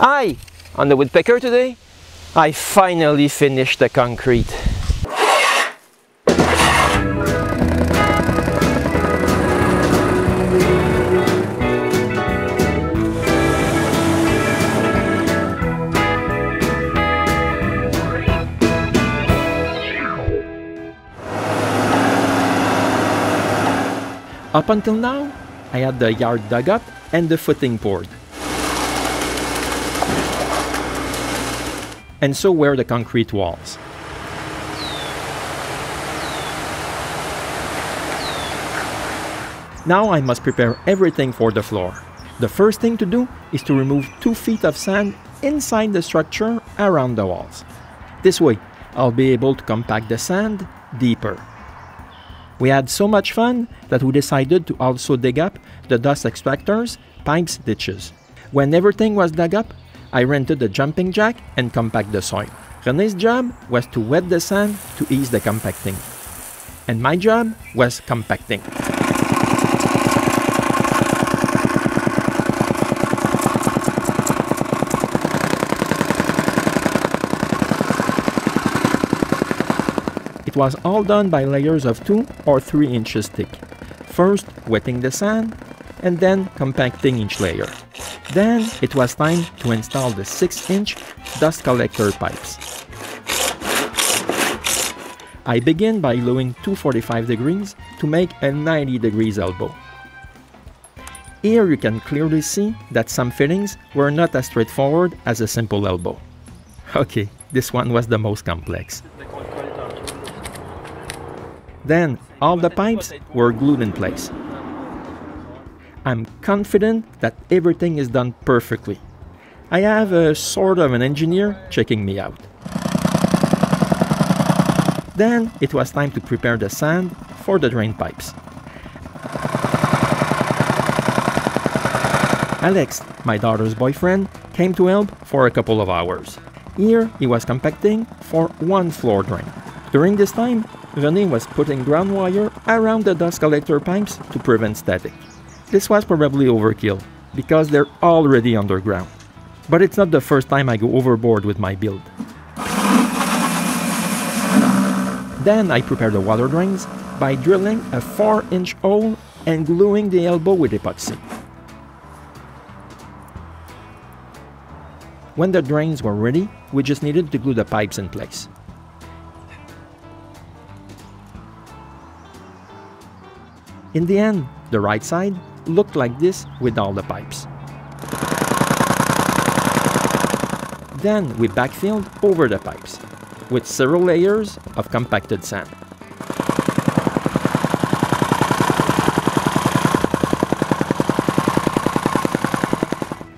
Hi! On the woodpecker today, I finally finished the concrete. Up until now, I had the yard dug up and the footing poured. And so were the concrete walls. Now I must prepare everything for the floor. The first thing to do is to remove 2 feet of sand inside the structure around the walls. This way, I'll be able to compact the sand deeper. We had so much fun that we decided to also dig up the dust extractors, pipes, ditches. When everything was dug up, I rented a jumping jack and compact the soil. René's job was to wet the sand to ease the compacting. And my job was compacting. It was all done by layers of 2 or 3 inches thick. First wetting the sand and then compacting each layer. Then it was time to install the 6 inch dust collector pipes. I begin by gluing 245 degrees to make a 90 degrees elbow. Here you can clearly see that some fittings were not as straightforward as a simple elbow. Okay, this one was the most complex. Then all the pipes were glued in place. I'm confident that everything is done perfectly. I have a sort of an engineer checking me out. Then it was time to prepare the sand for the drain pipes. Alex, my daughter's boyfriend, came to help for a couple of hours. Here he was compacting for one floor drain. During this time, René was putting ground wire around the dust collector pipes to prevent static. This was probably overkill, because they're already underground. But it's not the first time I go overboard with my build. Then I prepare the water drains by drilling a 4 inch hole and gluing the elbow with epoxy. When the drains were ready, we just needed to glue the pipes in place. In the end, the right side looked like this with all the pipes. Then we backfilled over the pipes with several layers of compacted sand.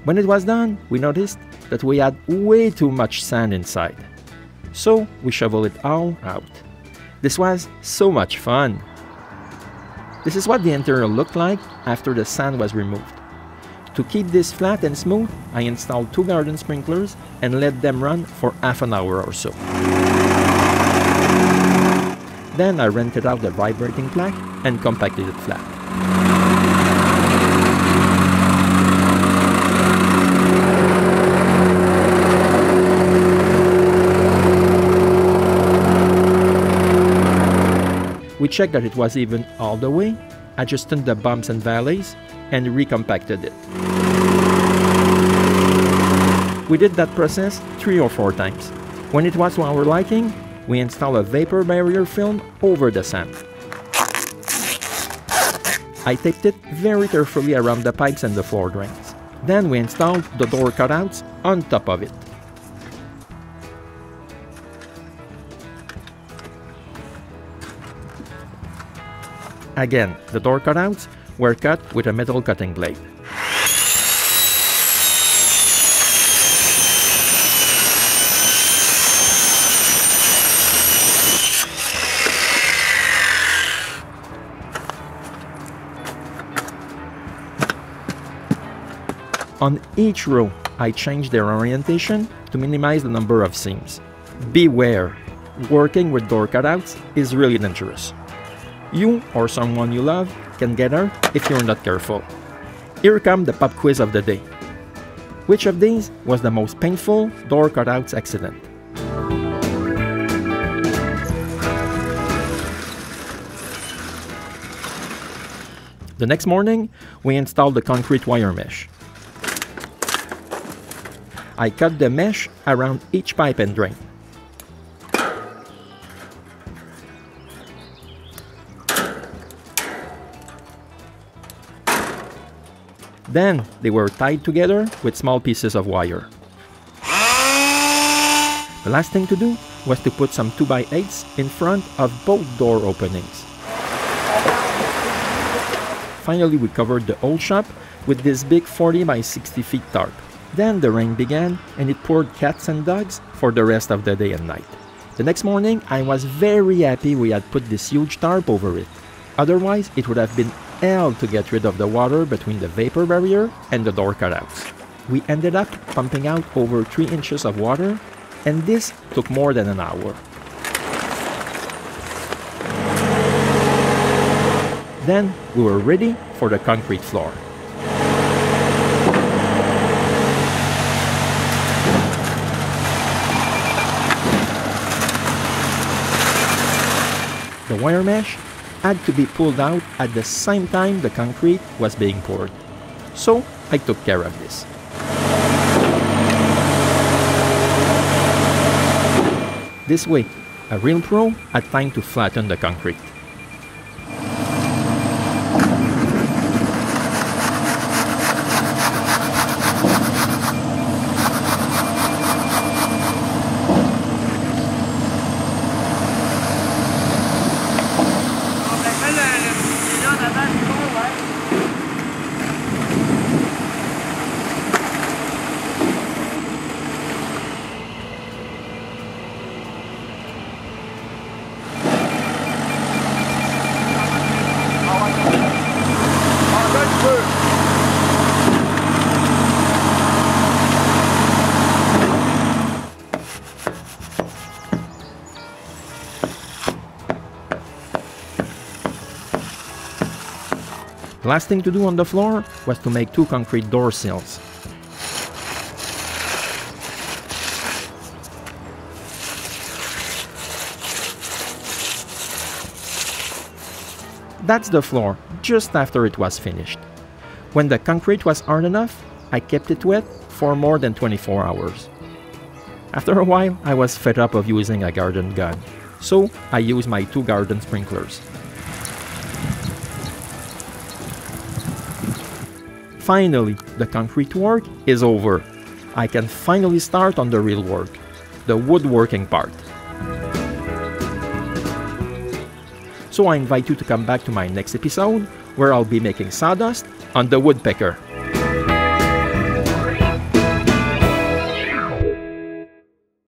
When it was done, we noticed that we had way too much sand inside. So we shoveled it all out. This was so much fun. This is what the interior looked like after the sand was removed. To keep this flat and smooth, I installed two garden sprinklers and let them run for half an hour or so. Then I rented out the vibrating plaque and compacted it flat. We checked that it was even all the way, adjusted the bumps and valleys, and recompacted it. We did that process three or four times. When it was to our liking, we installed a vapor barrier film over the sand. I taped it very carefully around the pipes and the floor drains. Then we installed the door cutouts on top of it. Again, the door cutouts were cut with a metal cutting blade. On each row, I changed their orientation to minimize the number of seams. Beware, working with door cutouts is really dangerous. You or someone you love can get hurt if you're not careful. Here comes the pop quiz of the day. Which of these was the most painful door cutouts accident? The next morning, we installed the concrete wire mesh. I cut the mesh around each pipe and drain. Then they were tied together with small pieces of wire. The last thing to do was to put some 2x8s in front of both door openings. Finally, we covered the old shop with this big 40 by 60 feet tarp. Then the rain began and it poured cats and dogs for the rest of the day and night. The next morning, I was very happy we had put this huge tarp over it. Otherwise, it would have been hell to get rid of the water between the vapor barrier and the door cutouts. We ended up pumping out over 3 inches of water, and this took more than an hour. Then we were ready for the concrete floor. The wire mesh had to be pulled out at the same time the concrete was being poured. So I took care of this. This way, a real pro had time to flatten the concrete. The last thing to do on the floor was to make two concrete door sills. That's the floor, just after it was finished. When the concrete was hard enough, I kept it wet for more than 24 hours. After a while, I was fed up of using a garden gun, so I used my two garden sprinklers. Finally, the concrete work is over. I can finally start on the real work, the woodworking part. So I invite you to come back to my next episode where I'll be making sawdust on the woodpecker.